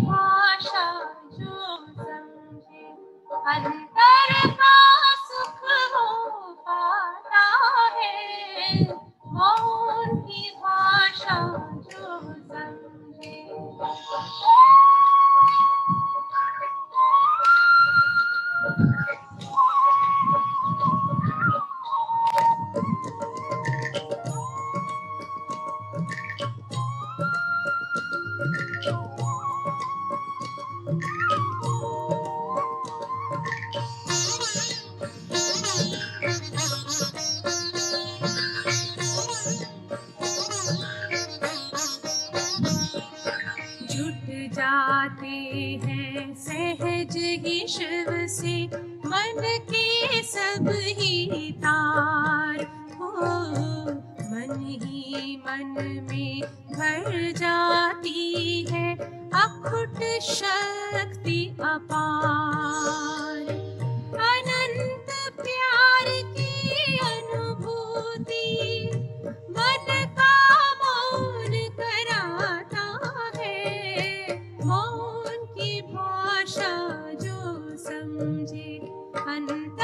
भाषा जो समझे अंतर का सुख हो पाता है। मौन की भाषा ही शिव से मन के सब ही तार हो। मन ही मन में भर जाती है अखुट शक्ति अपार। अन्त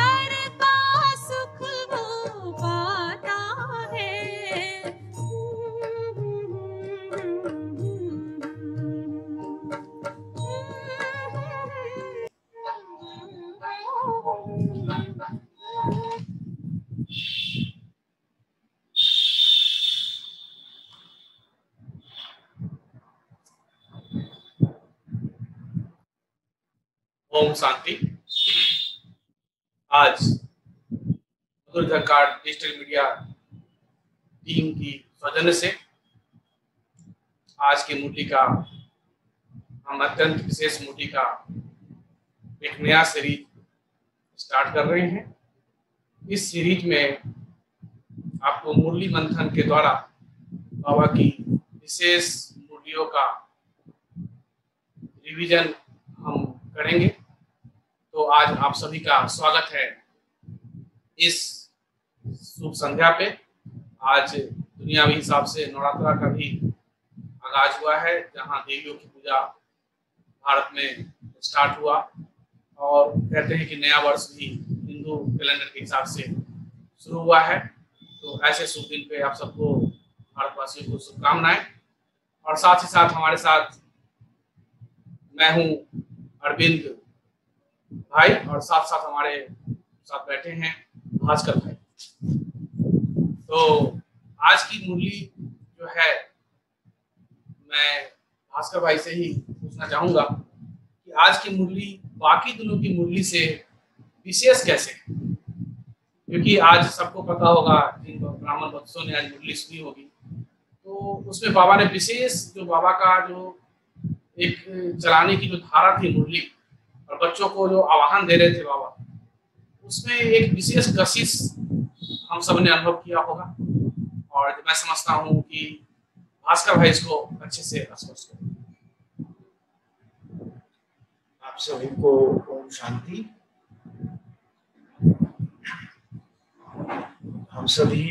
मधुर कार्ड, डिजिटल मीडिया, टीम की सौजन्य से आज की मूर्ति का, हम अत्यंत विशेष मूर्ति का एक नया सीरीज़ स्टार्ट कर रहे हैं। इस सीरीज़ में आपको मुरली मंथन के द्वारा बाबा की विशेष मूर्तियों का रिवीजन हम करेंगे। तो आज आप सभी का स्वागत है इस शुभ संध्या पे। आज दुनियावी हिसाब से नवरात्रा का भी आगाज़ हुआ है, जहाँ देवियों की पूजा भारत में स्टार्ट हुआ। और कहते हैं कि नया वर्ष भी हिंदू कैलेंडर के हिसाब से शुरू हुआ है। तो ऐसे शुभ दिन पे आप सबको, भारतवासियों को शुभकामनाएँ। और साथ ही साथ हमारे साथ मैं हूँ अरविंद भाई और साथ साथ हमारे साथ बैठे हैं भास्कर भाई। तो आज की मुरली जो है, मैं भास्कर भाई से ही पूछना चाहूँगा कि आज की मुरली, बाकी दिनों की मुरली से विशेष कैसे है? क्योंकि आज सबको पता होगा, जिन ब्राह्मण बच्चों ने आज मुरली सुनी होगी। तो उसमें बाबा ने विशेष जो बाबा का जो एक चलाने की जो धारा थी मुरली, और बच्चों को जो आवाहन दे रहे थे बाबा, उसमें एक विशेष कशिश हम सबने अनुभव किया होगा। और मैं समझता हूँ कि भास्कर भाई इसको अच्छे से स्पष्ट करें। आप सभी को ओम शांति। हम सभी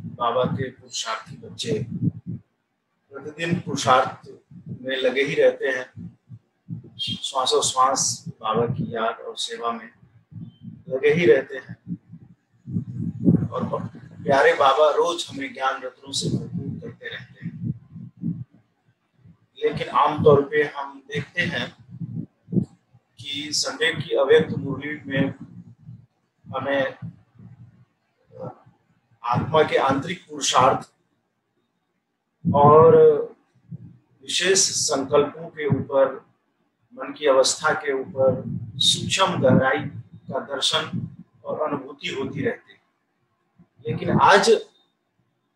बाबा के पुरुषार्थी बच्चे प्रतिदिन पुरुषार्थ में लगे ही रहते हैं। श्वासोश्वास बाबा की याद और सेवा में लगे ही रहते हैं। और प्यारे बाबा रोज हमें ज्ञान रत्नों से भरपूर करते रहते हैं। लेकिन आमतौर पे हम देखते हैं कि संडे की अव्यक्त मुरली में हमें आत्मा के आंतरिक पुरुषार्थ और विशेष संकल्पों के ऊपर, मन की अवस्था के ऊपर सूक्ष्म गहराई का दर्शन और अनुभूति होती रहती है लेकिन आज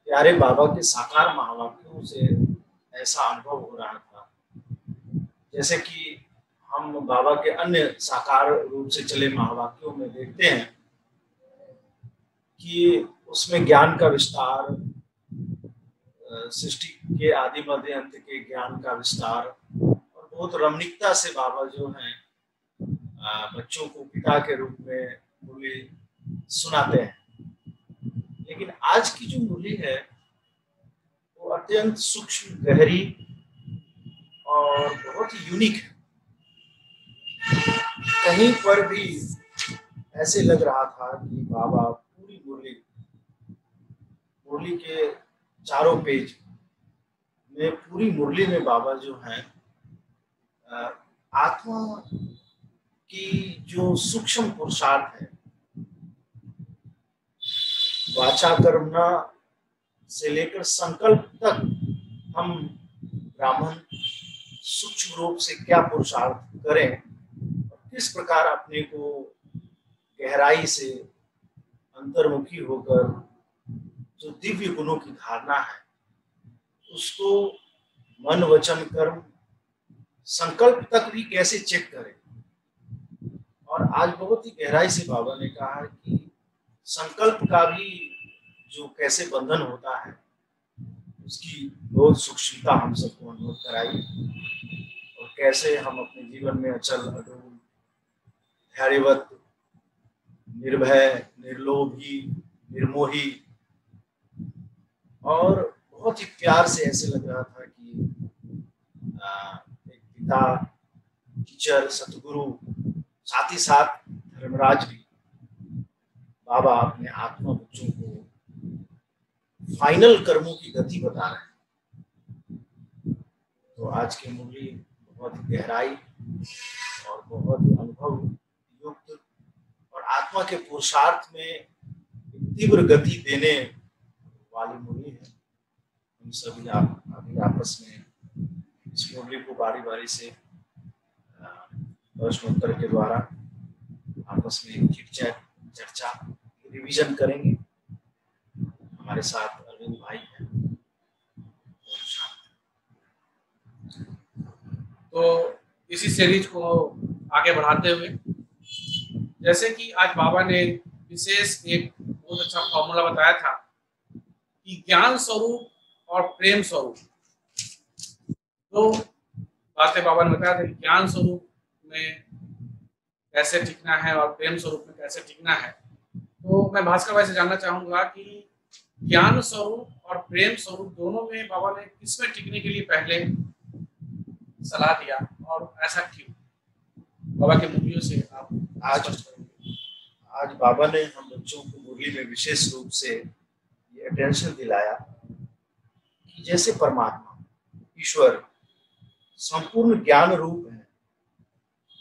प्यारे बाबा के साकार महावाक्यों से ऐसा अनुभव हो रहा था। जैसे कि हम बाबा के अन्य साकार रूप से चले महावाक्यों में देखते हैं कि उसमें ज्ञान का विस्तार, सृष्टि के आदि मध्य अंत के ज्ञान का विस्तार और बहुत रमणीकता से बाबा जो है बच्चों को पिता के रूप में मुरली सुनाते हैं। लेकिन आज की जो मुरली है, वो अत्यंत सूक्ष्म, गहरी और बहुत ही यूनिक है। कहीं पर भी ऐसे लग रहा था कि बाबा पूरी मुरली मुरली के चारों पेज में, पूरी मुरली में बाबा जो है आत्मा की जो सूक्ष्म पुरुषार्थ है वाचा कर्मना से लेकर संकल्प तक हम ब्राह्मण सूक्ष्म रूप से क्या पुरुषार्थ करें और किस प्रकार अपने को गहराई से अंतर्मुखी होकर जो दिव्य गुणों की धारणा है, उसको मन वचन कर्म संकल्प तक भी कैसे चेक करें? और आज बहुत ही गहराई से बाबा ने कहा कि संकल्प का भी जो कैसे बंधन होता है, उसकी बहुत सूक्ष्मता हम सबको अनुभव कराई। और कैसे हम अपने जीवन में अचल अडोल धैर्यवत, निर्भय, निर्लोभी, निर्मोही और बहुत ही प्यार से ऐसे लग रहा था कि एक पिता, टीचर, सतगुरु, साथ ही साथ धर्मराज भी बाबा अपने आत्मा बच्चों को फाइनल कर्मों की गति बता रहे हैं। तो आज की मुरली बहुत ही गहराई और बहुत ही अनुभव युक्त और आत्मा के पुरुषार्थ में तीव्र गति देने वाली मुरली है। हम सभी आप, अभी आपस में इस मुरली को बारी बारी से प्रश्नोत्तर के द्वारा आपस में चिट चैट चर्चा रिवीजन करेंगे। हमारे साथ अरविंद भाई हैं। तो इसी सीरीज़ को आगे बढ़ाते हुए, जैसे कि आज बाबा ने विशेष एक बहुत अच्छा फॉर्मूला बताया था कि ज्ञान स्वरूप और प्रेम स्वरूप। दो तो बातें बाबा ने बताया था ज्ञान स्वरूप में कैसे टिकना है और प्रेम स्वरूप में कैसे टिकना है। तो मैं भास्कर भाई से जानना चाहूँगा कि ज्ञान स्वरूप और प्रेम स्वरूप दोनों में बाबा ने किसमें टिकने के लिए पहले सलाह दिया और ऐसा क्यों? बाबा के मूल्यों से आप आज आज बाबा ने हम बच्चों को मुरली में विशेष रूप से ये अटेंशन दिलाया कि जैसे परमात्मा ईश्वर संपूर्ण ज्ञान रूप है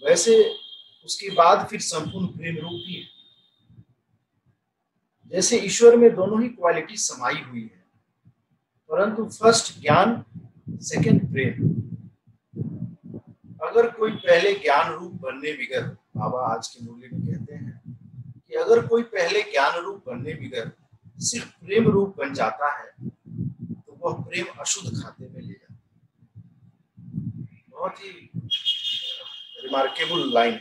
वैसे उसके बाद फिर संपूर्ण प्रेम रूप भी है। जैसे ईश्वर में दोनों ही क्वालिटी समाई हुई है, परंतु फ़र्स्ट ज्ञान सेकंड प्रेम। अगर कोई पहले ज्ञान रूप बनने बिगर, बाबा आज के मूल्य में कहते हैं कि अगर कोई पहले ज्ञान रूप बनने बिगर सिर्फ़ प्रेम रूप बन जाता है तो वह प्रेम अशुद्ध खाते में ले जाता है। बहुत ही रिमार्केबल लाइन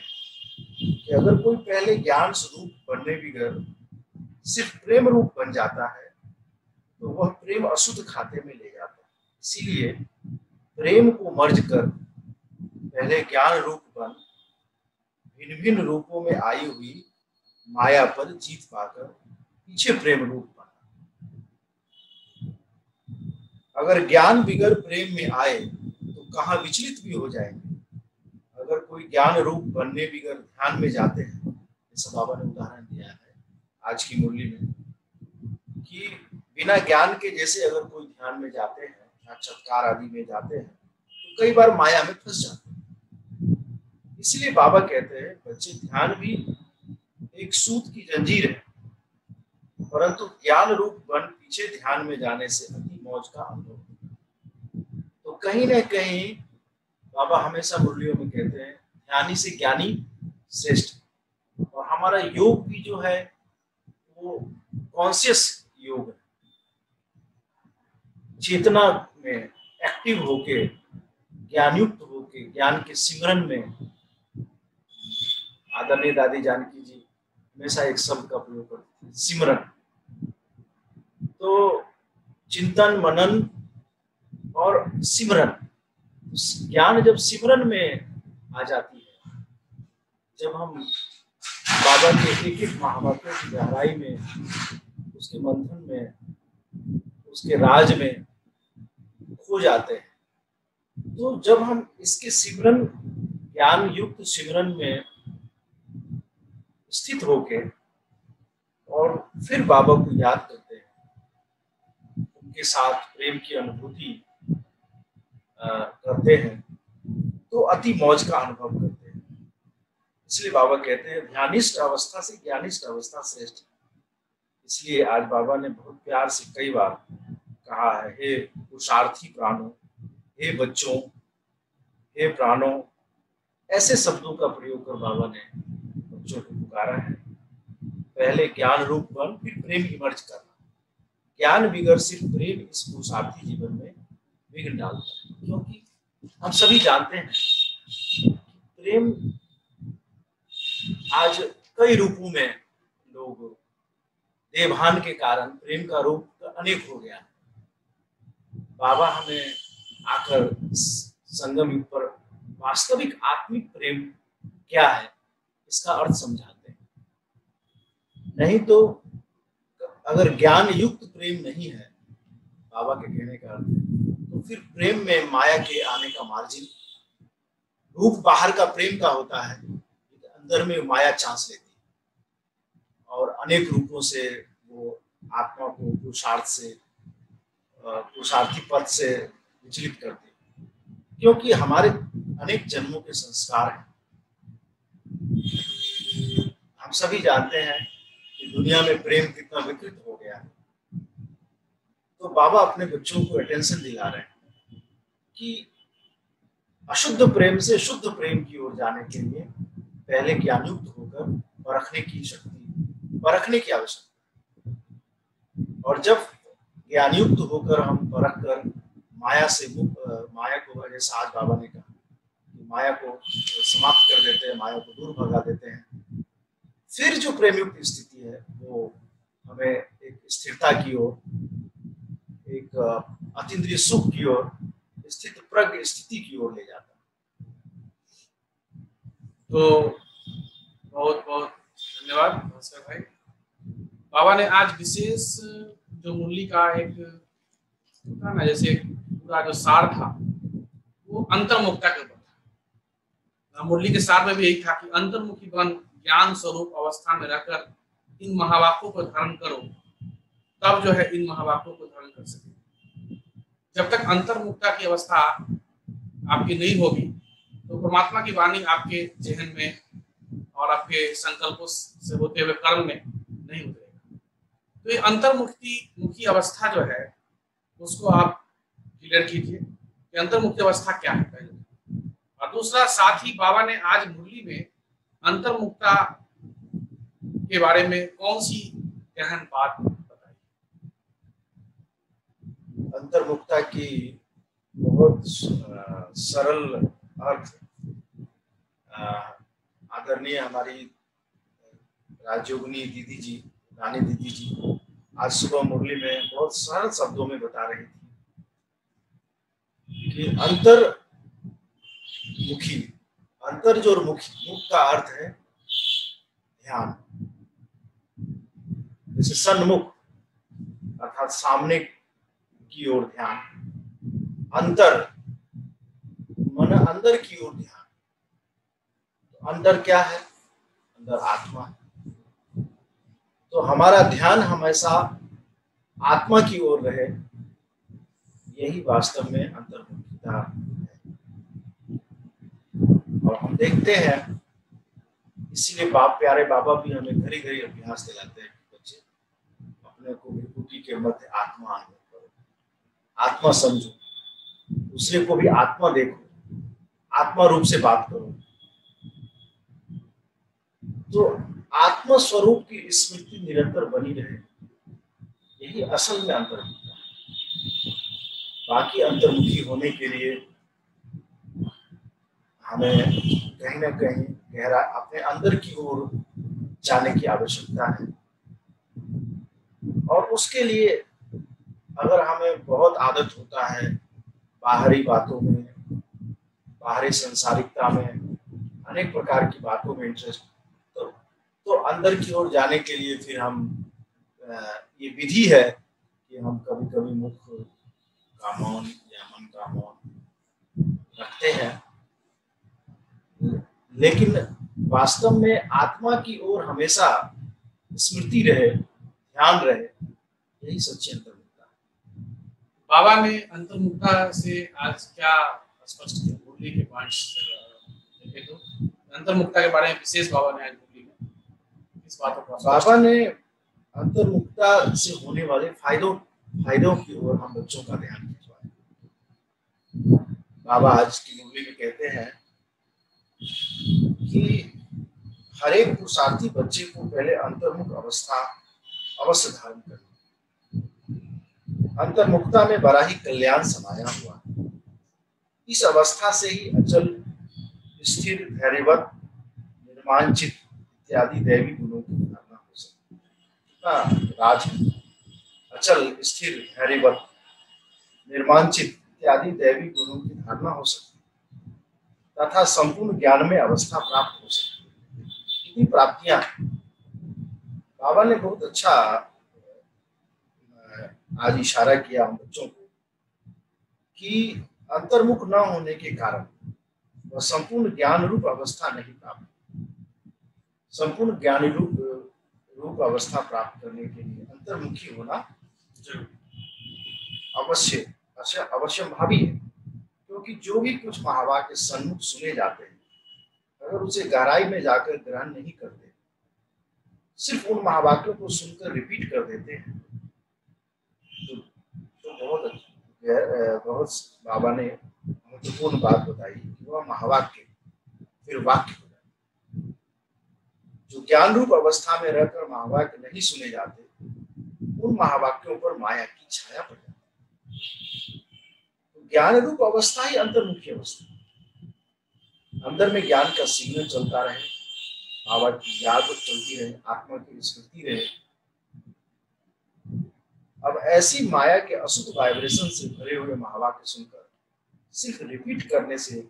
कि अगर कोई पहले ज्ञान स्वरूप बनने बिगर सिर्फ़ प्रेम रूप बन जाता है तो वह प्रेम अशुद्ध खाते में ले जाता है। इसीलिए प्रेम को मर्ज कर पहले ज्ञान रूप बन भिन्न भिन्न रूपों में आई हुई माया पर जीत पाकर पीछे प्रेम रूप बना। अगर ज्ञान बिगर प्रेम में आए तो कहा विचलित भी हो जाएँगे। अगर कोई ज्ञान रूप बनने बिगर ध्यान में जाते हैं जैसा बाबा ने उदाहरण दिया है आज की मुरली में, कि बिना ज्ञान के जैसे अगर कोई ध्यान में जाते हैं साक्षात्कार आदि में जाते हैं तो कई बार माया में फंस जाते हैं। इसलिए बाबा कहते हैं, बच्चे, ध्यान भी एक सूत की जंजीर है, परंतु ज्ञान रूप बन पीछे ध्यान में जाने से अति मौज का अनुभव तो कहीं ना कहीं बाबा हमेशा मुरलियों में कहते हैं ध्यानी से ज्ञानी श्रेष्ठ। और हमारा योग भी जो है, वो कॉन्शियस योग है। चेतना में एक्टिव होके, ज्ञानयुक्त होके, ज्ञान के सिमरन में, आदरणीय दादी जानकी जी हमेशा एक शब्द का प्रयोग करते थे, सिमरन। तो चिंतन, मनन और सिमरन। ज्ञान जब सिमरन में आ जाती है, जब हम बाबा के एक एक महावाक्यों की गहराई में, उसके मंथन में, उसके राज में खो जाते हैं तो जब हम इसके सिमरन ज्ञान युक्त सिमरन में स्थित होके और फिर बाबा को याद करते हैं, उनके साथ प्रेम की अनुभूति करते हैं तो अति मौज का अनुभव करते हैं। इसलिए बाबा कहते हैं ध्यानिष्ठ अवस्था से ज्ञानिष्ठ अवस्था श्रेष्ठ इसलिए आज बाबा ने बहुत प्यार से कई बार कहा है, हे पुरुषार्थी प्राणों, हे बच्चों, हे प्राणों, ऐसे शब्दों का प्रयोग कर बाबा ने बच्चों को पुकारा है। पहले ज्ञान रूप बन, फिर प्रेम इमर्ज करना। ज्ञान बिगड़ सिर्फ़ प्रेम इस पुरुषार्थी जीवन में विघ्न डालता है। क्योंकि हम सभी जानते हैं। प्रेम आज कई रूपों में लोग देवान के कारण प्रेम का रूप अनेक हो गया। बाबा हमें आकर संगम पर वास्तविक आत्मिक प्रेम क्या है, इसका अर्थ समझाते हैं। नहीं तो अगर ज्ञान युक्त प्रेम नहीं है, बाबा के कहने का अर्थ तो फिर प्रेम में माया के आने का मार्जिन। रूप बाहर का प्रेम का होता है अंदर में माया चांस लेती है। और अनेक रूपों से वो आत्मा को पुरुषार्थ से पुरुषार्थी पद से विचलित करती क्योंकि हमारे अनेक जन्मों के संस्कार हैं। हम सभी जानते हैं कि दुनिया में प्रेम कितना विकृत हो गया है। तो बाबा अपने बच्चों को अटेंशन दिला रहे हैं। कि अशुद्ध प्रेम से शुद्ध प्रेम की ओर जाने के लिए पहले ज्ञानयुक्त होकर परखने की शक्ति, परखने की आवश्यकता। और जब ज्ञानयुक्त होकर हम परख कर माया से माया को, जैसा आज बाबा ने कहा माया को समाप्त कर देते हैं, माया को दूर भगा देते हैं, फिर जो प्रेमयुक्त स्थिति है, वो हमें एक स्थिरता की ओर, एक अतीन्द्रिय सुख की ओर स्थित प्रज्ञ स्थिति की ओर ले जाता है। तो बहुत बहुत धन्यवाद भाई। बाबा ने आज विशेष, जो मुरली का एक था ना, जैसे पूरा जो सार था, वो अंतर्मुखता के ऊपर था। मुरली के सार में भी यही था कि अंतर्मुखी बन, ज्ञान स्वरूप अवस्था में रहकर इन महावाक्यों को धारण करो। तब जो है इन महावाक्यों को धारण कर सके। जब तक अंतर्मुक्ता की अवस्था आपकी नहीं होगी तो परमात्मा की वाणी आपके जहन में और आपके संकल्पों से होते हुए कर्म में नहीं उतरेगा। तो ये अंतर्मुक्ति मुखी अवस्था जो है, उसको आप क्लियर कीजिए कि अंतर्मुक्ति अवस्था क्या है पहले। और दूसरा, साथ ही बाबा ने आज मुरली में अंतर्मुक्ता के बारे में कौन सी गहन बात बताई अंतर्मुक्ता की बहुत सरल अर्थ आदरणीय हमारी राजयोगिनी दीदी जी, रानी दीदी जी, आज सुबह मुरली में बहुत सरल शब्दों में बता रही थी कि अंतर मुखी अंतर जो मुखी, मुख का अर्थ है ध्यान। जैसे सन्मुख, अर्थात सामने की ओर ध्यान। अंतर। मन अंदर की ओर ध्यान। तो अंदर क्या है? अंदर आत्मा। है तो हमारा ध्यान हमेशा आत्मा की ओर रहे। यही वास्तव में अंतर्मुखता है। और हम देखते हैं। इसीलिए बाप प्यारे बाबा भी हमें घड़ी घड़ी अभ्यास दिलाते हैं बच्चे, अपने को विभूति के मध्य आत्मा आत्मा समझो। दूसरे को भी आत्मा देखो। आत्मा रूप से बात करो। तो आत्मा स्वरूप की स्मृति निरंतर बनी रहे। यही असल में अंतर्मुखता है। बाकी अंतर्मुखी होने के लिए हमें कहीं ना कहीं गहरा अपने अंदर की ओर जाने की आवश्यकता है। और उसके लिए अगर हमें बहुत आदत होता है बाहरी बातों में, बाहरी संसारिकता में, अनेक प्रकार की बातों में इंटरेस्ट तो तो अंदर की ओर जाने के लिए फिर हम ये विधि है कि हम कभी कभी मुख का मौन या मन का मौन रखते हैं। लेकिन वास्तव में आत्मा की ओर हमेशा स्मृति रहे, ध्यान रहे, यही सच्ची है। बाबा ने अंतर्मुखता से आज क्या स्पष्ट किया? मुरली के पॉइंट्स देखे तो अंतर्मुखता के बारे में विशेष बाबा ने आज मुरली में इस बातों को बाबा ने अंतर्मुखता से होने वाले फायदों फायदों की ओर हम बच्चों का ध्यान खिंचवाए। बाबा आज की मुरली में कहते हैं कि हर एक पुरुषार्थी बच्चे को पहले अंतर्मुख अवस्था अवश्य धारण करनी अंतर्मुखता में बड़ा ही कल्याण समाया हुआ इस अवस्था से ही अचल, स्थिर, धैर्यवत निर्माणचित इत्यादि दैवी गुणों की धारणा हो सकती है। राज अचल, स्थिर, धैर्यवत निर्माणचित इत्यादि दैवी गुणों की धारणा हो सकती है। तथा संपूर्ण ज्ञान में अवस्था प्राप्त हो सकती कितनी प्राप्तियाँ बाबा ने बहुत अच्छा आज इशारा किया हम बच्चों को कि अंतर्मुख न होने के कारण वह संपूर्ण ज्ञान रूप अवस्था नहीं प्राप्त संपूर्ण ज्ञान रूप रूप अवस्था प्राप्त करने के लिए अंतर्मुखी होना अवश्य अवश्य अवश्य भावी है, क्योंकि जो भी कुछ महावा के सन्मुख सुने जाते हैं, अगर उसे गहराई में जाकर ग्रहण नहीं करते, सिर्फ़ उन महावाक्यों को सुनकर रिपीट कर देते हैं बहुत बहुत बाबा ने महत्वपूर्ण बात बताई कि वह महावाक्य, फिर वाक्य हो जाए जो ज्ञान रूप अवस्था में रहकर महावाक्य नहीं सुने जाते, उन महावाक्यों पर माया की छाया पड़ जाती तो ज्ञान रूप अवस्था ही अंतर्मुखी अवस्था अंदर में ज्ञान का सिग्नल चलता रहे, बाबा की याद चलती रहे, आत्मा की स्मृति रहे अब ऐसी माया के अशुभ वाइब्रेशन से भरे हुए महावाक्य सुनकर सिर्फ़ रिपीट करने से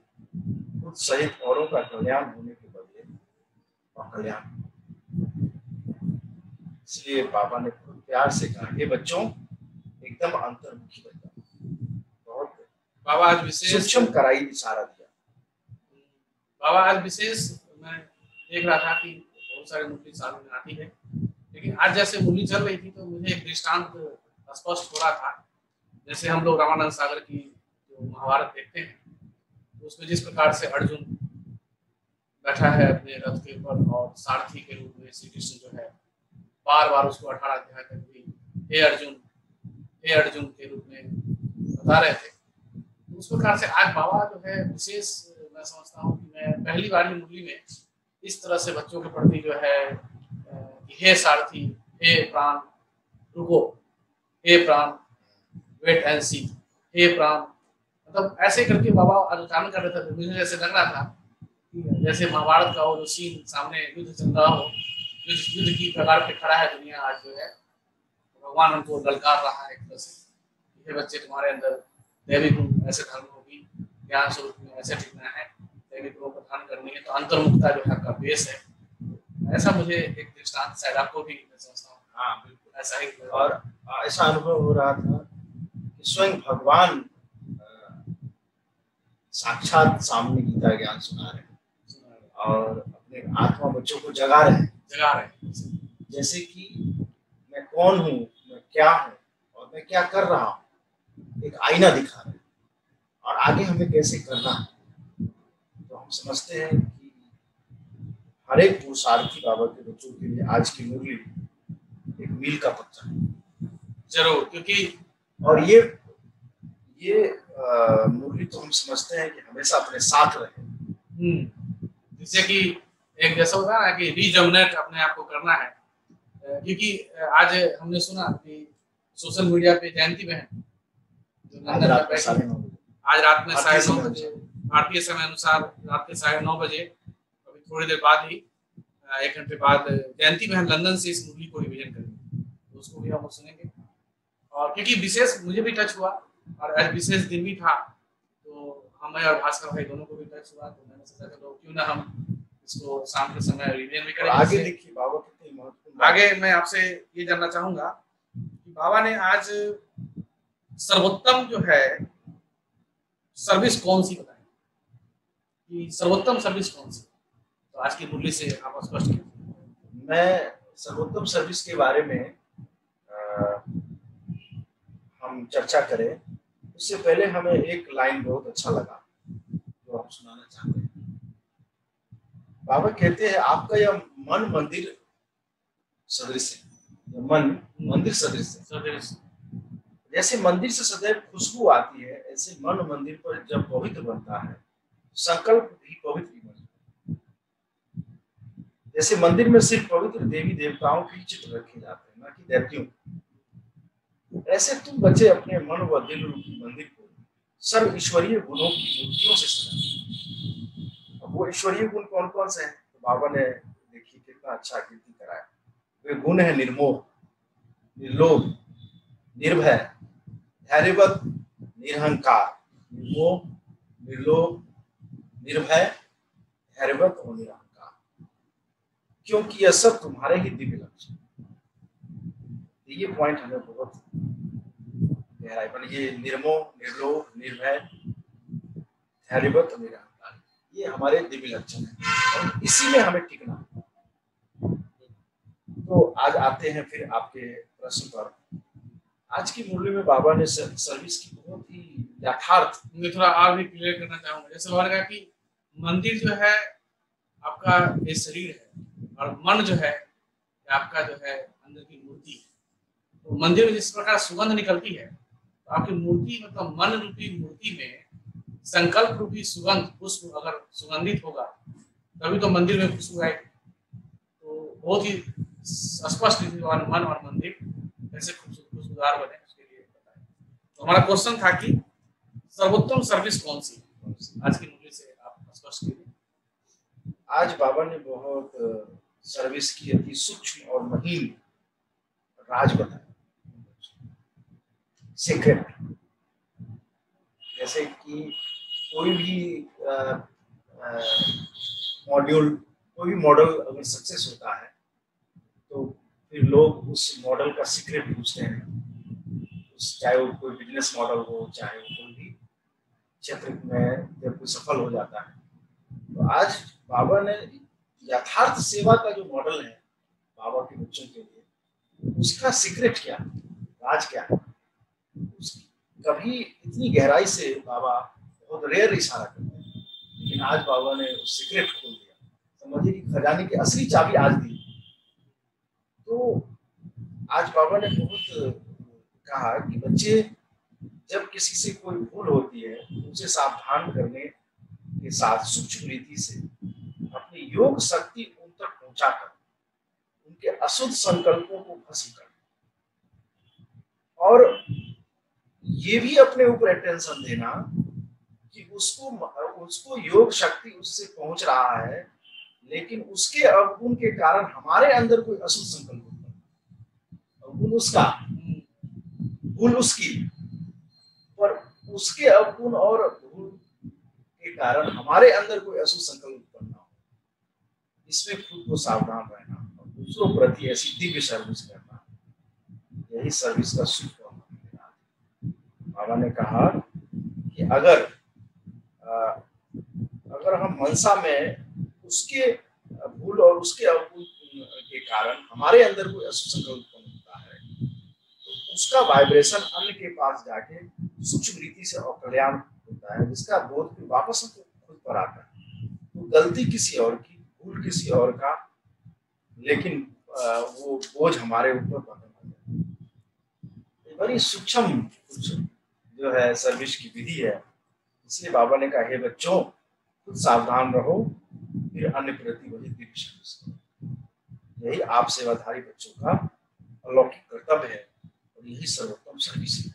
खुद सहित औरों का कल्याण होने के बदले अकल्याण। इसलिए बाबा ने बहुत प्यार से कहा ये बच्चों एकदम अंतर्मुखी बन जाओ। बहुत बाबा आज विशेष सूक्ष्म कराई इशारा दिया। बाबा आज विशेष मैं देख रहा था कि बहुत सारे मुरली साल में आती है। लेकिन आज जैसे मुरली चल रही थी तो मुझे एक दृष्टांत स्पष्ट हो रहा था। जैसे हम लोग रामानंद सागर की जो महाभारत देखते हैं तो उसमें जिस प्रकार से अर्जुन बैठा है अपने रथ के ऊपर और सारथी के रूप में श्री कृष्ण जो है बार बार उसको अठारह अध्याय तक भी हे अर्जुन हे अर्जुन के रूप में बता रहे थे। तो उस प्रकार से आज बाबा जो है, विशेष मैं समझता हूँ कि मैं पहली बार ही मुरली में इस तरह से बच्चों के प्रति जो है हे सारथी, हे प्राण, रुको। हे प्राण वेट एंड सी हे प्राण मतलब ऐसे करके बाबा अनुचारण कर रहे थे तो मुझे जैसे लग रहा था जैसे महाभारत का वो जो सीन सामने युद्ध चल रहा हो, युद्ध युद्ध की प्रकार पे खड़ा है दुनिया आज जो है भगवान उनको ललकार रहा है एक तरह से ये बच्चे, तुम्हारे अंदर दैवी गुण ऐसे धर्म होगी ज्ञान स्वरूप में ऐसे टिकना है, दैवी गुणों को करनी है तो अंतर्मुखता जो है आपका बेस है। ऐसा मुझे एक दृष्टांत शायद आपको भी मैं समझता हूँ। हाँ बिल्कुल। ऐसा ही और ऐसा अनुभव हो रहा था कि स्वयं भगवान साक्षात सामने गीता ज्ञान सुना रहे हैं और अपने आत्मा बच्चों को जगा रहे हैं। जगा रहे हैं। जैसे कि मैं कौन हूँ मैं क्या हूँ और मैं क्या कर रहा हूँ एक आईना दिखा रहे हैं। और आगे हमें कैसे करना है? तो हम समझते हैं कि हर एक पुरुषार्थी बाबा के बच्चों के लिए आज की मुरली एक मील का पत्थर ज़रूर क्योंकि और ये ये मुरली तो हम समझते हैं कि हमेशा अपने साथ रहे। हम्म, जिससे कि एक जैसा होता है ना कि रीजमिनेट अपने आप को करना है। क्योंकि आज हमने सुना कि सोशल मीडिया पे जयंती बहन आज में रात है, में साढ़े नौ बजे भारतीय समय अनुसार रात के साढ़े नौ बजे। अभी थोड़ी देर बाद ही एक घंटे बाद जयंती बहन लंदन से इस मूवी को रिविजन करेंगे तो उसको भी हम सुनेंगे। और क्योंकि विशेष मुझे भी टच हुआ और आज विशेष दिन भी था तो हमें और भास्कर भाई दोनों को भी टच हुआ तो मैंने सोचा चलो क्यों ना हम इसको शाम के समय रिवीजन भी करेंगे आगे देखिए बाबा कितनी महत्वपूर्ण आगे मैं आपसे ये जानना चाहूँगा कि बाबा ने आज सर्वोत्तम जो है सर्विस कौन सी बताई? कि सर्वोत्तम सर्विस कौन सी? आज की मुरली से आप स्पष्ट कीजिए। मैं सर्वोत्तम सर्विस के बारे में आ, हम चर्चा करें उससे पहले हमें एक लाइन बहुत अच्छा लगा जो हम सुनाना चाहते हैं। बाबा कहते हैं आपका यह मन मंदिर सदृश है। मन मंदिर सदृश है। सर्विस जैसे मंदिर से सदैव खुशबू आती है ऐसे मन मंदिर पर जब पवित्र बनता है संकल्प भी पवित्र बन है जैसे मंदिर में सिर्फ़ पवित्र देवी देवताओं के चित्र रखे जाते हैं, ना कि दैत्यों ऐसे तुम बच्चे अपने मन व दिल रूपी मंदिर को सर्व ईश्वरीय गुणों की मूर्तियों से सजा वो ईश्वरीय गुण कौन कौन से हैं? तो बाबा ने देखिए कितना अच्छा कीर्ति कराया। वे गुण है निर्मोह, निर्लोभ, निर्भय, धैर्यवत, निरहंकार। निर्मोह, निर्लोभ, निर्भय, धैर्यवत और निरहंकार क्योंकि यह सब तुम्हारे ही दिव्य लक्ष्य ये पॉइंट हमें बहुत गहराई पर ये निर्मोह निर्लोभ, निर्भय ये हमारे दिव्य लक्षण है। और इसी में हमें टिकना तो आज आते हैं फिर आपके प्रश्न पर। आज की मुरली में बाबा ने सर- सर्विस की बहुत ही यथार्थ मैं थोड़ा और भी क्लियर करना चाहूँगा। जैसे कहा कि मंदिर जो है, आपका ये शरीर है। और मन जो है आपका जो है अंदर की मूर्ति तो मंदिर में जिस प्रकार सुगंध निकलती है तो आपकी मूर्ति मतलब मन रूपी मूर्ति में संकल्प रूपी सुगंध, पुष्प अगर सुगंधित होगा, तभी तो मंदिर में खुशबू आएगी तो बहुत ही स्पष्ट मन और मंदिर कैसे खुशबू- खुशबूदार बने, उसके लिए तो हमारा क्वेश्चन था कि सर्वोत्तम सर्विस कौन सी आज की मूवी से आप स्पष्ट कीजिए। आज बाबा ने बहुत सर्विस की अति सूक्ष्म और महीन राज सीक्रेट जैसे कि कोई भी मॉड्यूल कोई भी मॉडल अगर सक्सेस होता है तो फिर लोग उस मॉडल का सीक्रेट पूछते हैं। चाहे वो कोई बिज़नेस मॉडल हो, चाहे वो कोई भी क्षेत्र में जब कोई सफल हो जाता है। तो आज बाबा ने यथार्थ सेवा का जो मॉडल है, बाबा के बच्चों के लिए, उसका सीक्रेट क्या? राज क्या? है कभी इतनी गहराई से बाबा बहुत रेयर इशारा करते हैं। लेकिन आज बाबा ने उस सीक्रेट खोल दिया। समझिए कि खजाने की असली चाबी आज दी। तो आज बाबा ने बहुत कहा कि बच्चे, जब किसी से कोई भूल होती है उसे सावधान करने के साथ सूक्ष्म रीति से योग शक्ति उन तक पहुँचा कर, उनके अशुद्ध संकल्पों को भस्म कर। और ये भी अपने ऊपर अटेंशन देना कि उसको उसको योग शक्ति उससे पहुँच रहा है, लेकिन उसके अवगुण के कारण हमारे अंदर कोई अशुद्ध संकल्प होता है। अवगुण उसका, भूल उसकी, पर उसके अवगुण और भूल के कारण हमारे अंदर कोई अशुभ संकल्प इसमें खुद को सावधान रहना और दूसरों प्रति ऐसी दिव्य सर्विस करना यही सर्विस का सुख। बाबा ने कहा कि अगर अ, अगर हम मनसा में उसके भूल और उसके अवगुण के कारण हमारे अंदर कोई अशुभ संकल्प उत्पन्न होता है तो उसका वाइब्रेशन अन्य के पास जाके सूक्ष्म रीति से और होता है जिसका बोध वापस हमको खुद पर आता है तो गलती किसी और की भूल किसी और का, लेकिन वो बोझ हमारे ऊपर बड़ी सूक्ष्म जो है सर्विस की विधि है। इसलिए बाबा ने कहा, हे बच्चों, खुद सावधान रहो, फिर अन्य प्रति वही दिव्य सर्विस यही आप सेवाधारी बच्चों का अलौकिक कर्तव्य है और यही सर्वोत्तम सर्विस है।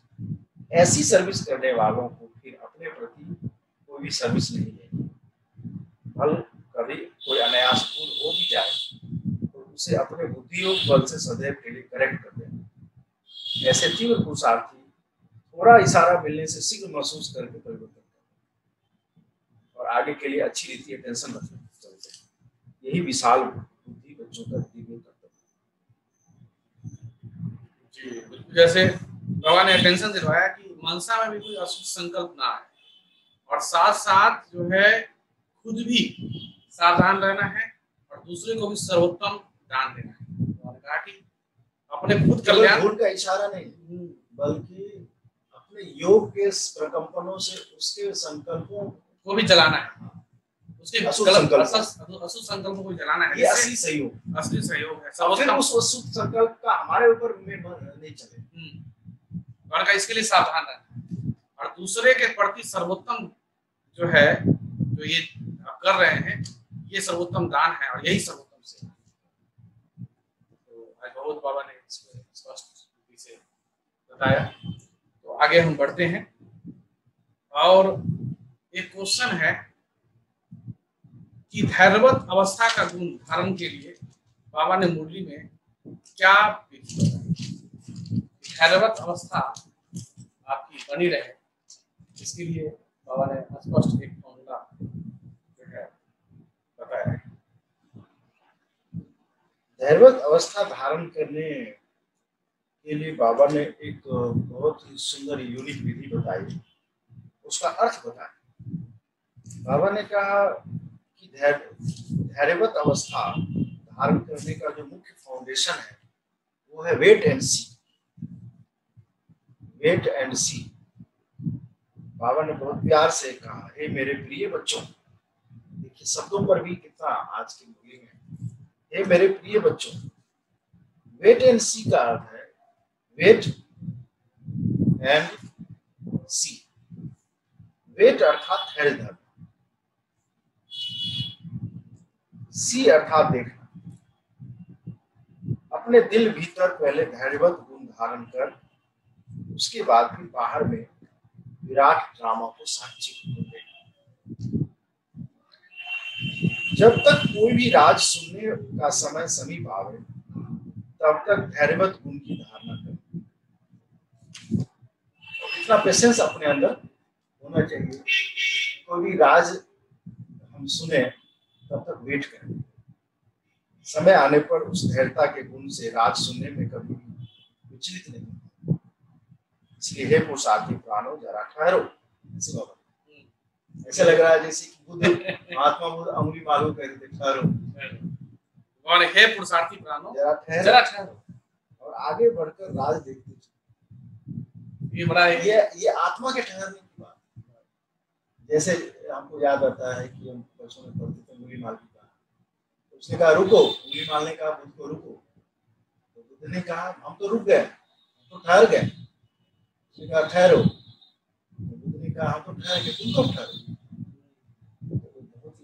ऐसी सर्विस करने वालों को फिर अपने प्रति कोई भी सर्विस नहीं है। भल कभी कोई अनायास भूल हो भी जाए तो उसे अपने बुद्धियोग बल से सदैव के लिए करेक्ट कर देना। ऐसे तीव्र पुरुषार्थी थोड़ा इशारा मिलने से शीघ्र महसूस करके परिवर्तन करते और आगे के लिए अच्छी रीति अटेंशन रखने चलते हैं। यही विशाल बुद्धि बच्चों का दिव्य कर्तव्य जैसे बाबा ने अटेंशन दिलवाया कि मनसा में भी कोई अशुभ संकल्प ना आए। और साथ साथ जो है, खुद भी सावधान रहना है और दूसरे को भी सर्वोत्तम दान देना है। तो कहा कि अपने खुद कल्याण का इशारा नहीं बल्कि अपने योग के प्रकंपनों से उसके संकल्पों को भी जलाना है। उसके संकल्प। को जलाना है। ये असली सहयोग असली सहयोग है। और फिर उस संकल्प का हमारे ऊपर नहीं चले। हम्म। उन्होंने कहा इसके लिए सावधान रहना है। और दूसरे के प्रति सर्वोत्तम जो है जो ये आप कर रहे हैं ये सर्वोत्तम दान है और यही सर्वोत्तम सेवा तो आज बहुत बाबा ने इसको स्पष्ट से बताया। तो आगे हम बढ़ते हैं। और एक क्वेश्चन है कि धैर्यवत अवस्था का गुण धारण के लिए बाबा ने मुरली में क्या विधि बताई धैर्यवत अवस्था आपकी बनी रहे, इसके लिए बाबा ने स्पष्ट एक फॉर्मूला जो है बताया है धैर्यवत अवस्था धारण करने के लिए बाबा ने एक बहुत ही सुंदर यूनिक विधि बताई। उसका अर्थ बताया बाबा ने कहा कि धैर्यवत अवस्था धारण करने का जो मुख्य फाउंडेशन है, वो है wait and see wait and see बाबा ने बहुत प्यार से कहा, हे मेरे प्रिय बच्चों, देखिए, शब्दों पर भी कितना आज की मूल्य में हे मेरे प्रिय बच्चों वेट एंड सी का अर्थ है वेट एंड सी वेट अर्थात धैर्य धर्म सी अर्थात देखना। अपने दिल भीतर पहले धैर्यवत गुण धारण कर, उसके बाद भी बाहर में विराट ड्रामा को साक्षी होते जब तक कोई भी राज सुनने का समय समीप आवे, तब तक धैर्यवत गुण की धारणा करें। इतना पेशेंस अपने अंदर होना चाहिए। कोई भी राज हम सुने, तब तक वेट करें। समय आने पर उस धैर्यता के गुण से राज सुनने में कभी विचलित नहीं इसलिए हे पुरुषार्थी प्राणो, जरा ठहरो। ऐसा लग रहा है जैसे कि अंगुली कह रहे ठहरो कौन हे पुरुषार्थी प्राणो। जरा ठहरो। जरा ठहरो। और आगे बढ़कर राज देखते चलो। ये बड़ा ये ये आत्मा के ठहरने की बात। जैसे हमको याद आता है कि हम बच्चों में पढ़ते थे की कहा तो उसने कहा रुको मुली माल ने कहा बुद्ध को रुको। तो बुद्ध ने कहा हम तो रुक गए हम तो ठहर गए। उसने कहा ठहरो। तो बुद्ध ने कहा हम तो ठहर गए तुम कब ठहरो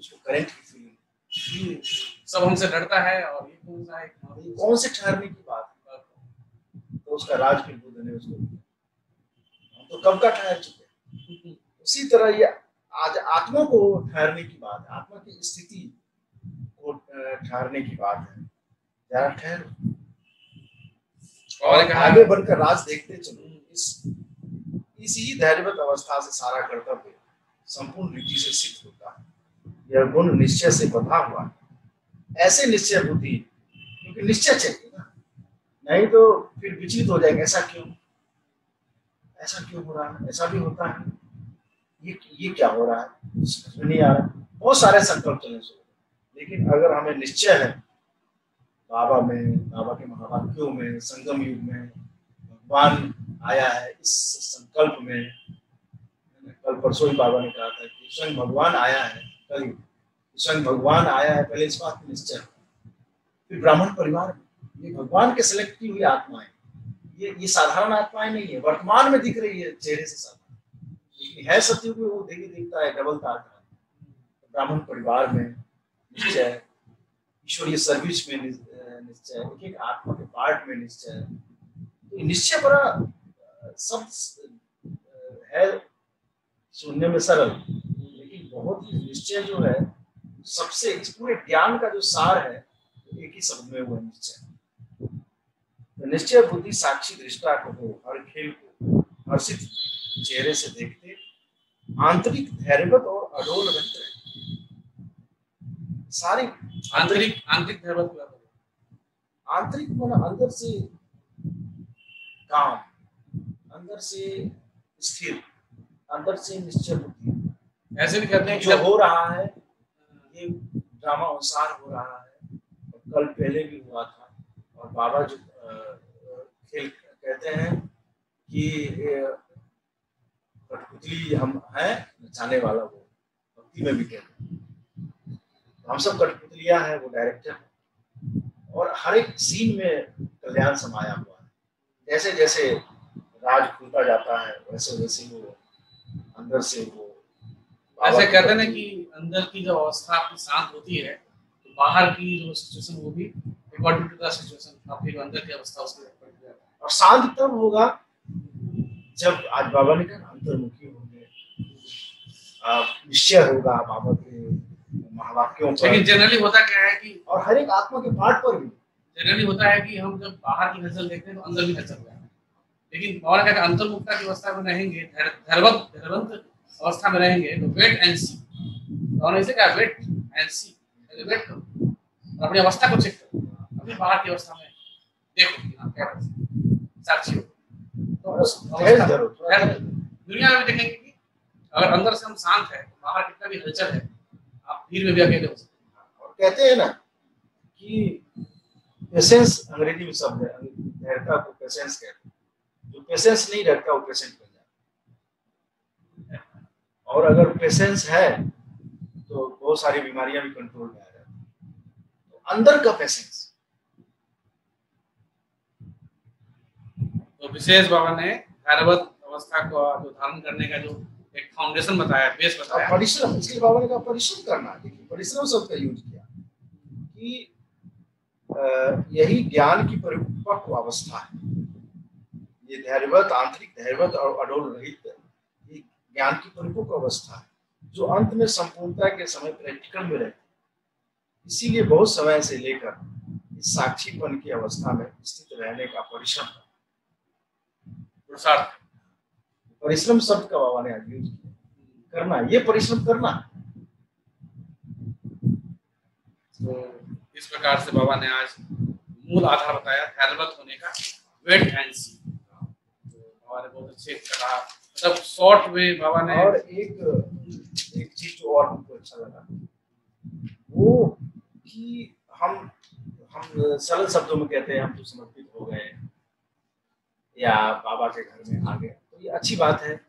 उसको करंट की फीलिंग सब हमसे डरता है और ये कौन सा है? कौन से ठहरने की बात है? तो उसका राज फिर बुद्ध ने उसको हम तो कब का ठहर चुके। उसी तरह ये आज आत्मा को ठहरने की बात है। आत्मा की स्थिति को ठहरने की बात है। जरा ठहरो। और आगे बढ़कर राज देखते चलो। इस इसी धैर्यवत अवस्था से सारा कर्तव्य संपूर्ण रीति से सिद्ध होता है। यह गुण निश्चय से बंधा हुआ ऐसे निश्चय बुद्धि क्योंकि निश्चय चाहिए ना। नहीं तो फिर विचलित हो जाएगा, ऐसा क्यों? ऐसा क्यों हो रहा है? ऐसा भी होता है। ये ये क्या हो रहा है? समझ में नहीं आ रहा। बहुत सारे संकल्प चले लेकिन अगर हमें निश्चय है, बाबा में, बाबा के महावाक्यों में, संगम युग में, भगवान आया है, इस संकल्प में कल परसों ही बाबा ने कहा था कि स्वयं भगवान आया है कल स्वयं भगवान आया है, पहले इस बात में निश्चय फिर ब्राह्मण परिवार ये भगवान के सेलेक्ट की हुई आत्माएँ ये ये साधारण आत्माएँ नहीं है, वर्तमान में दिख रही है, चेहरे से साधारण। है सत्युग में, वो देवी देवता है, डबल तार ब्राह्मण परिवार में निश्चय ईश्वरीय सर्विस में निश्चय एक एक आत्मा के पार्ट में निश्चय तो निश्चय बड़ा सब है, सुनने में सरल। बहुत ही निश्चय जो है सबसे पूरे ज्ञान का जो सार है एक ही शब्द में वो निश्चय। तो निश्चय बुद्धि साक्षी दृष्टा को हो हर खेल को हर्षित चेहरे से देखते आंतरिक धैर्यवत और अडोल रहते रहे। सारी आंतरिक आंतरिक धैर्य की बात हो रही आंतरिक मन अंदर से काम अंदर से स्थिर अंदर से निश्चय बुद्धि। है। ऐसे भी कहते हैं जो हो रहा है ये ड्रामा अनुसार हो रहा है। और कल पहले भी हुआ था। और बाबा जो खेल कहते हैं कि कठपुतली हम हैं नचाने वाला वो भक्ति में भी कहते हैं। हम सब कठपुतलियाँ हैं वो डायरेक्टर है। और हर एक सीन में कल्याण समाया हुआ है। जैसे जैसे राज खुलता जाता है वैसे वैसे वो अंदर से वो ऐसे कहते हैं ना कि अंदर की जो अवस्था आपकी शांत होती है तो बाहर की जो सिचुएशन वो भी अकॉर्डिंग टू द सिचुएशन आपकी अंदर की अवस्था उसके है। और शांत तब होगा जब आज बाबा ने कहा अंतर्मुखी होंगे। निश्चय होगा बाबा के महावाक्यों पर। लेकिन जनरली होता क्या है कि और हर एक आत्मा के पाठ पर भी। जनरली होता है कि हम जब बाहर की नज़र देखते हैं तो अंदर भी नज़र जाता है। लेकिन बाबा ने कहा अंतर्मुखता की अवस्था में रहेंगे धैर्यवंत अवस्था में रहेंगे तो वेट एंड सी ने इसे कहा वेट एंड सी वेट करो। और अपनी अवस्था को चेक करो। अपनी बाहर की अवस्था में देखो कि हाँ क्या हैं। साक्षी हो। तो उस अवस्था-। दुनिया में भी देखेंगे कि अगर अंदर से हम शांत है तो बाहर कितना भी हलचल है आप भीड़ में भी अकेले हो सकते हैं। और कहते हैं ना कि पेशेंस अंग्रेज़ी में शब्द है धैर्यता को पेशेंस कहते हैं। जो पेशेंस नहीं रखता वो पेशेंट और अगर पेशेंस है तो बहुत सारी बीमारियाँ भी कंट्रोल में आ जाती हैं। तो अंदर का पेशेंस। तो विशेष बाबा ने धैर्यवत अवस्था को जो धारण करने का जो एक फाउंडेशन बताया बेस बताया। परिश्रम इसलिए बाबा ने कहा परिश्रम करना देखिए परिश्रम शब्द का यूज़ किया। कि यही ज्ञान की परिपक्व अवस्था है। ये धैर्यवत आंतरिक धैर्यवत और अडोल रहित ज्ञान की परिपक्व अवस्था है जो अंत में संपूर्णता के समय प्रैक्टिकल में रहती है। इसीलिए बहुत समय से लेकर इस साक्षीपन की अवस्था में स्थित रहने का परिश्रम पुरुषार्थ। परिश्रम शब्द का बाबा ने आज यूज़ किया। करना ये परिश्रम करना। तो इस प्रकार से बाबा ने आज मूल आधार बताया होने का वेट एंड सी। तो बाबा ने बहुत अच्छे कहा मतलब शॉर्ट में बाबा ने और एक एक चीज़ जो और हमको अच्छा लगा। वो कि हम हम सरल शब्दों में कहते हैं, हम तो समर्पित हो गए। या बाबा के घर में आ गए। तो ये अच्छी बात है।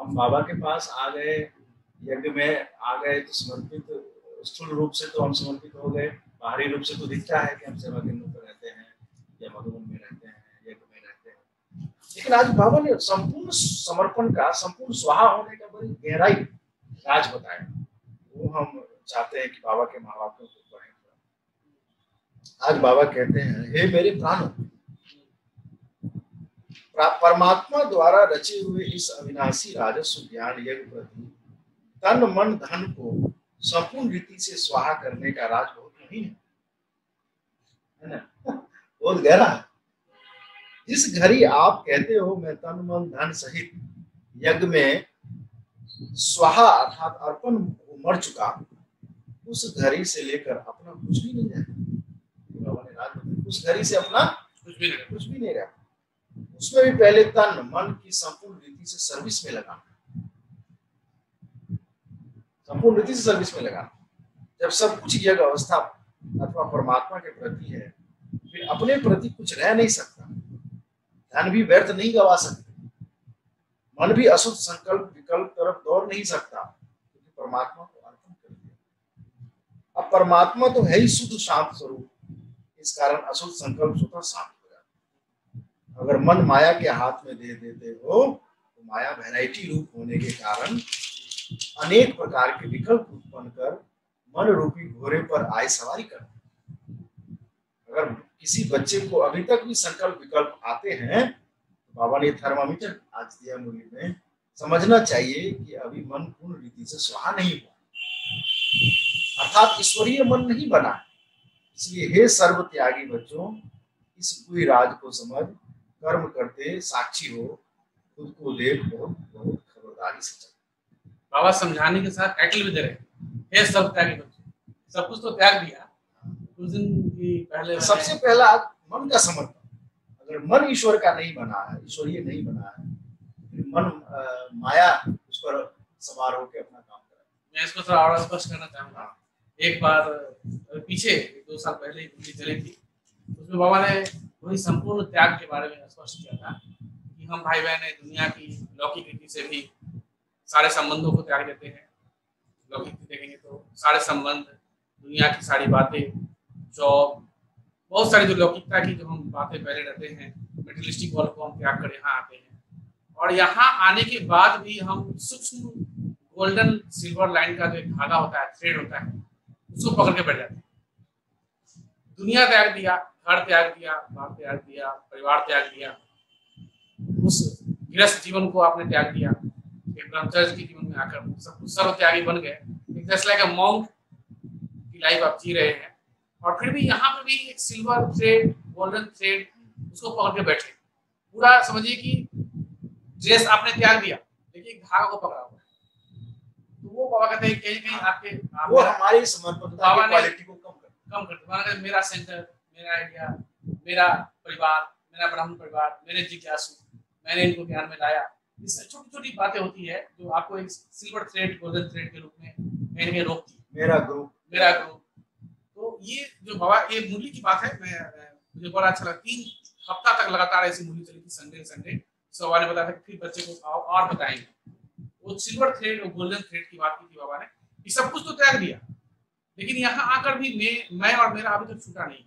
हम बाबा के पास आ गए, यज्ञ में आ गए तो समर्पित, स्थूल रूप से तो हम समर्पित हो गए। बाहरी रूप से तो दिखता है कि हम सेवा केंद्र पर रहते हैं या मधुबन में रहते हैं। लेकिन आज बाबा ने संपूर्ण समर्पण का, संपूर्ण स्वाहा होने का बड़ी गहराई राज बताया। वो हम चाहते हैं कि बाबा के महावाक्यों को पढ़ें। आज बाबा कहते हैं, हे मेरे प्राणों परमात्मा द्वारा रचे हुए इस अविनाशी राजस्व ज्ञान यज्ञ प्रति तन, मन, धन को संपूर्ण रीति से स्वाहा करने का राज बहुत नहीं है ना? बहुत गहरा है। जिस घड़ी आप कहते हो मैं तन मन धन सहित यज्ञ में स्वाहा अर्थात अर्पण मर चुका उस घड़ी से लेकर अपना कुछ भी नहीं रहा। उस घड़ी से अपना कुछ भी नहीं कुछ भी नहीं रहा। उसमें भी पहले तन मन की संपूर्ण रीति से सर्विस में लगा। संपूर्ण रीति से सर्विस में लगा। जब सब कुछ यज्ञ अवस्था अथवा परमात्मा के प्रति है फिर अपने प्रति कुछ रह नहीं सकता। धन भी व्यर्थ नहीं गवा सकते। मन भी अशुद्ध संकल्प विकल्प तरफ़ दौड़ नहीं सकता, क्योंकि तो परमात्मा को अर्पण कर दिया। अब परमात्मा तो है ही शुद्ध शांत स्वरूप। इस कारण अशुद्ध संकल्प स्वतः शांत हो जाता अगर मन माया के हाथ में दे देते हो तो माया वैरायटी रूप होने के कारण अनेक प्रकार के विकल्प उत्पन्न कर मन रूपी घोड़े पर आय सवारी कर अगर किसी बच्चे को अभी तक भी संकल्प विकल्प आते हैं तो बाबा ने थर्मामीटर आज दिया मुरली में, समझना चाहिए कि अभी मन पूर्ण रीति से स्वाहा नहीं हुआ। अर्थात ईश्वरीय मन नहीं बना। इसलिए हे सर्व त्यागी बच्चों, इस पूरी राज को समझ, कर्म करते साक्षी हो, खुद को देख बहुत बहुत खबरदारी से चल। बाबा समझाने के साथ टाइटल भी दे रहे हे। सब त्यागी बच्चों, सब कुछ तो त्याग दिया। दिन की पहले सबसे पहला मन का समर्पण। अगर मन ईश्वर का नहीं बना है ईश्वरीय नहीं बना है मन अ, माया उस पर सवार होकर अपना काम करे मैं इसको थोड़ा और स्पष्ट करना चाहूँगा। एक बार पीछे दो साल पहले मुंडी चली थी उसमें बाबा ने वही संपूर्ण त्याग के बारे में स्पष्ट किया था कि हम भाई बहन दुनिया की लौकिक रीति से भी सारे संबंधों को त्याग देते हैं। लौकिक देखेंगे तो सारे संबंध दुनिया की सारी बातें जॉब बहुत सारी जो लौकिकता की जो हम बातें पहले रहते हैं मेटलिस्टिक वर्ल्ड को हम त्याग कर यहाँ आते हैं। और यहाँ आने के बाद भी हम सूक्ष्म गोल्डन सिल्वर लाइन का जो एक धागा होता है थ्रेड होता है, उसको पकड़ के बैठ जाते हैं। दुनिया त्याग दिया, घर त्याग दिया, बाप त्याग दिया, परिवार त्याग दिया, उस गृहस्थ जीवन को आपने त्याग दिया, एक ब्रह्मचर्य के जीवन में आकर सब सर्व त्यागी बन गए। जस्ट लाइक अ मॉन्क की लाइफ आप जी रहे हैं। और फिर भी यहाँ पर भी एक सिल्वर थ्रेड गोल्डन थ्रेड उसको पकड़ के बैठे। पूरा समझिए कि ड्रेस आपने त्याग दिया लेकिन धागा को पकड़ा हुआ तो वो बाबा कहते हैं कहीं कहीं आपके वो हमारी समर्पणता की क्वालिटी को कम कर। कम करते बाबा कहते मेरा सेंटर मेरा आइडिया मेरा परिवार मेरा ब्राह्मण परिवार मेरे जिज्ञासु मैंने इनको ज्ञान में लाया। ये छोटी छोटी बातें होती है जो आपको एक सिल्वर थ्रेड गोल्डन थ्रेड के रूप में कहीं रोकती है। मेरा ग्रुप मेरा ग्रुप ये जो बाबा, ये मूली की बात है, मैं मुझे बड़ा अच्छा लगा। तीन हफ़्ता तक लगातार ऐसी मूली चली थी संडे संडे। सवाल ने बताया था फिर बच्चे को आओ और बताएँगे। वो सिल्वर थ्रेड और गोल्डन थ्रेड की बात की थी बाबा ने ये सब कुछ तो त्याग दिया। लेकिन यहाँ आकर भी मैं मैं और मेरा अभी तक छूटा नहीं।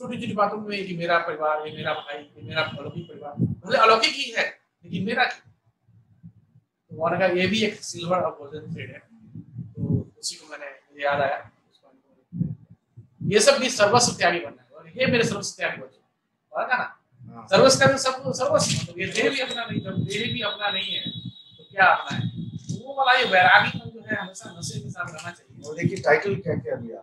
छोटी छोटी बातों में कि मेरा परिवार, ये मेरा भाई, ये मेरा अलौकिक परिवार, भले अलौकिक ही है, लेकिन मेरा तो कहा, ये भी एक सिल्वर और गोल्डन थ्रेड है। तो उसी को मैंने याद आया। ये सब भी सर्वस्व त्यागी बनना है। और ये मेरे सर्वस्व त्यागी पता ना? हाँ। सर्वस्व का सब सर्वस्व मतलब ये देह भी अपना नहीं देह भी अपना नहीं है तो क्या अपना है? तो वो वाला ये वैरागी मन जो है हमेशा नशे के साथ रहना चाहिए। और देखिए टाइटल क्या क्या दिया?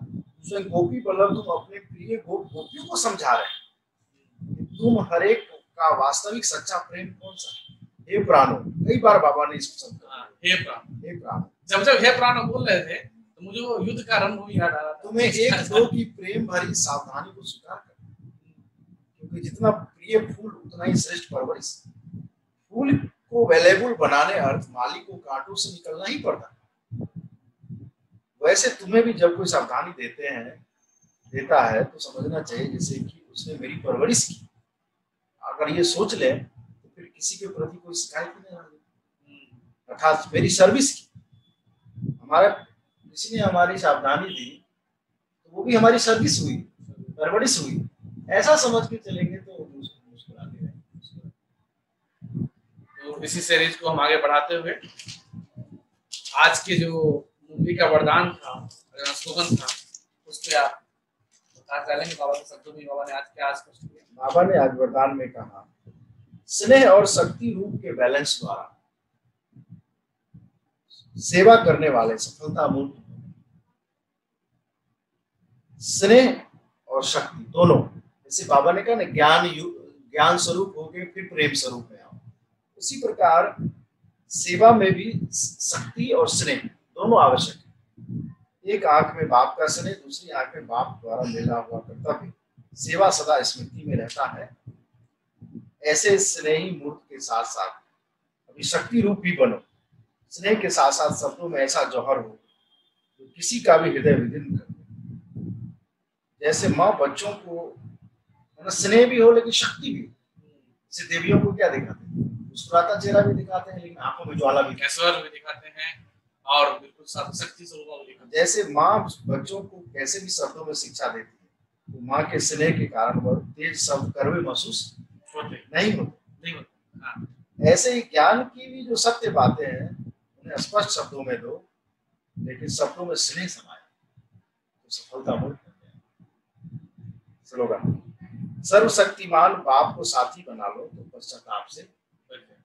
स्वयं गोपी बल्लभ तुम अपने प्रिय गो गोपियों को समझा रहे हैं तुम हरेक का वास्तविक सच्चा प्रेम कौन सा है? हे प्राणो। कई बार बाबा ने इसको समझा। हाँ, हे प्राण। हे प्राणो। जब जब हे प्राण बोल रहे थे तो मुझे वो युद्ध का रणभूमि याद आ रहा था। तुम्हें एक दो की प्रेम भरी सावधानी को स्वीकार कर क्योंकि जितना प्रिय फूल उतना ही श्रेष्ठ परवरिश फूल को अवेलेबल बनाने अर्थ माली को कांटों से निकलना ही पड़ता है। वैसे तुम्हें भी जब कोई सावधानी देते हैं देता है तो समझना चाहिए जैसे कि उसने मेरी परवरिश की। अगर ये सोच ले तो फिर किसी के प्रति कोई शिकायत नहीं हम्म, अर्थात मेरी सर्विस की। हमारा किसी ने हमारी सावधानी दी तो वो भी हमारी सर्विस हुई परवरिश हुई। ऐसा समझ के चलेंगे तो मुस्कुरा- मुस्कुराते रहेंगे तो इसी सीरीज़ को हम आगे बढ़ाते हुए आज के जो मूवी का वरदान था स्लोगन था उस पर आप बता डालेंगे बाबा के शब्दों में बाबा ने आज क्या आज बाबा ने आज वरदान में कहा स्नेह और शक्ति रूप के बैलेंस द्वारा सेवा करने वाले सफलता मूल स्नेह और शक्ति, दोनों। जैसे बाबा ने कहा ना, ज्ञान ज्ञान स्वरूप हो गए, फिर प्रेम स्वरूप में आओ। उसी प्रकार सेवा में भी शक्ति और स्नेह, दोनों आवश्यक है। एक आँख में बाप का स्नेह, दूसरी आँख में बाप द्वारा मिला हुआ कर्तव्य। सेवा सदा स्मृति में रहता है। ऐसे स्नेही मूर्त के साथ साथ अभी शक्ति रूप भी बनो। स्नेह के साथ साथ शब्दों में ऐसा जौहर हो, जो किसी का भी हृदय विदीर्ण कर जैसे माँ बच्चों को मतलब स्नेह भी हो लेकिन शक्ति भी हो। देवियों को क्या दिखाते हैं? मुस्कुराता चेहरा भी दिखाते हैं लेकिन आँखों में ज्वाला भी कैश्वर भी दिखाते हैं और बिल्कुल शक्ति स्वरूप दिखाते जैसे माँ बच्चों को कैसे भी शब्दों में शिक्षा देती है तो माँ के स्नेह के कारण वह तेज शब्द करवे महसूस होते नहीं होते। नहीं होते हाँ। ऐसे ही ज्ञान की भी जो सत्य बातें हैं उन्हें स्पष्ट शब्दों में दो लेकिन शब्दों में स्नेह समाया। तो सफलता मूल स्लोगन सर्वशक्तिमान बाप को साथी बना लो तो पश्चाताप से बैठे।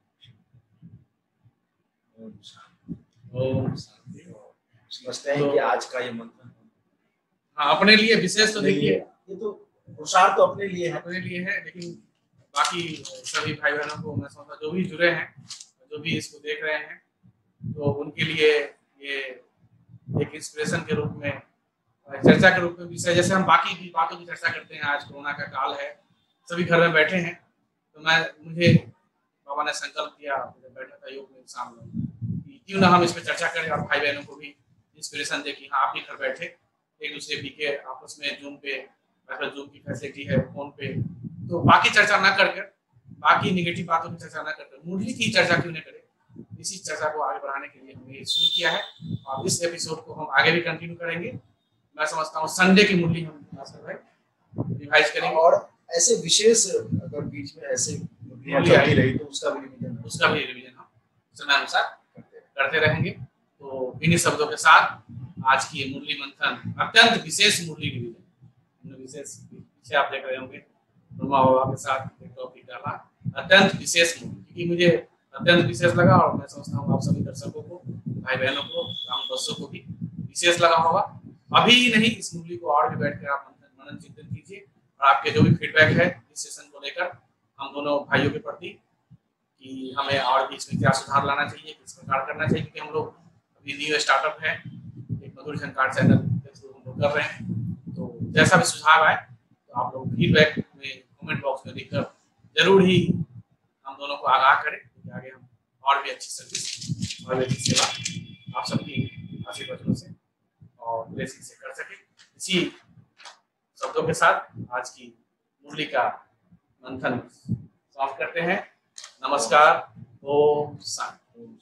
ओम शांति। ओम शांति समझते हैं कि आज का ये मंत्र हाँ अपने लिए विशेष तो देखिए ये तो पुरुषार्थ तो अपने लिए है अपने लिए है लेकिन बाकी सभी भाई बहनों को मैं समझता जो भी जुड़े हैं जो भी इसको देख रहे हैं तो उनके लिए ये एक इंस्पिरेशन के रूप में चर्चा के रूप में विषय जैसे हम बाकी भी बातों की चर्चा करते हैं, आज कोरोना का काल है, सभी घर में बैठे हैं। तो मैं, मुझे बाबा ने संकल्प मुझे बैठा था योग में सामने क्यों ना हम इस पर चर्चा करें और भाई बहनों को भी इंस्पिरेशन दे कि हाँ आप भी घर बैठे एक दूसरे पी के आपस में जूम पे जूम की फैसिलिटी है फ़ोन पे। तो बाकी चर्चा ना कर कर, बाकी निगेटिव बातों की चर्चा ना कर कर मुरली की चर्चा क्यों नहीं करें? इसी चर्चा को आगे बढ़ाने के लिए हमने शुरू किया है और इस एपिसोड को हम आगे भी कंटिन्यू करेंगे। मैं समझता हूँ संडे की मुरली हम रिवाइज करेंगे। और ऐसे विशेष अगर बीच में ऐसे चलती रही तो उसका भी रिवीजन उसका भी रिवीजन हम समय अनुसार करते रहेंगे। तो इन्हीं शब्दों के साथ आज की ये मुरली मंथन अत्यंत विशेष मुरली रिवीजन विशेष पीछे आप देख रहे होंगे ब्रह्मा बाबा के साथ एक टॉपिक डाला। अत्यंत विशेष मुरली क्योंकि मुझे अत्यंत विशेष लगा और मैं समझता हूँ आप सभी दर्शकों को भाई बहनों को ग्राम दर्शकों को भी विशेष लगा होगा। अभी नहीं, इस मुरली को और भी बैठ कर आप मनन चिंतन कीजिए और आपके जो भी फीडबैक है इस सेशन को लेकर, हम दोनों भाइयों के प्रति कि हमें और भी इसमें क्या सुधार लाना चाहिए, किस प्रकार करना चाहिए, क्योंकि हम लोग अभी न्यू स्टार्टअप है, एक मधुर झंकार चैनल के थ्रू हम लोग कर रहे हैं। तो जैसा भी सुझाव आए तो आप लोग फीडबैक में कमेंट बॉक्स में लिखकर ज़रूर ही हम दोनों को आगाह करें, क्योंकि आगे हम और भी अच्छी सर्विस और भी अच्छी सेवा आप सबकी आशीर्वचनों से और ब्लेसिंग से कर सके इसी शब्दों के साथ आज की मुरली का मंथन समाप्त करते हैं। नमस्कार, ओम शांति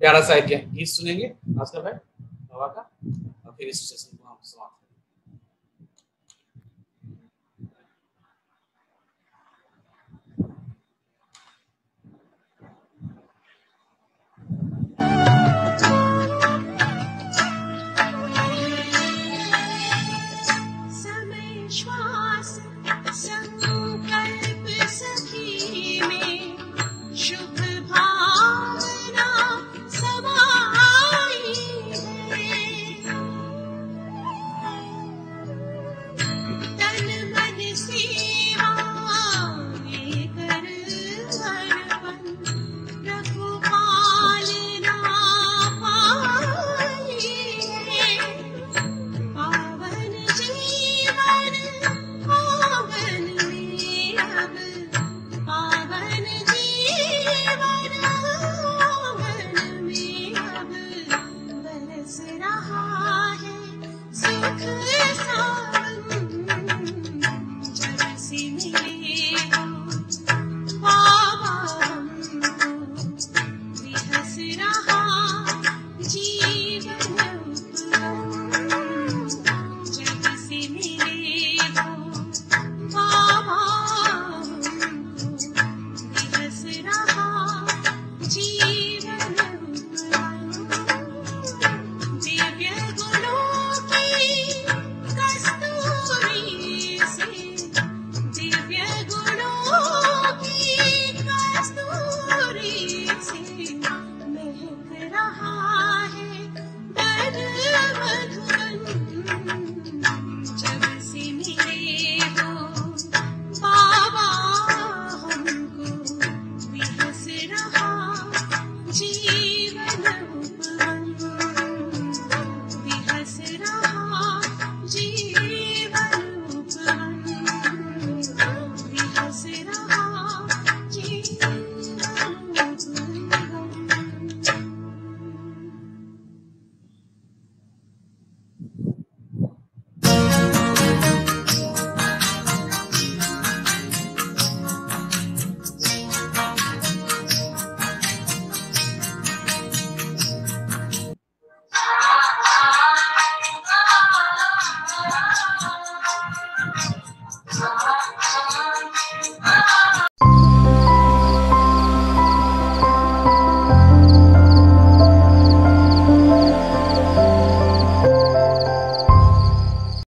प्यारा सा एक गीत सुनेंगे, भास्कर भाई, बाबा का, और फिर इस सेशन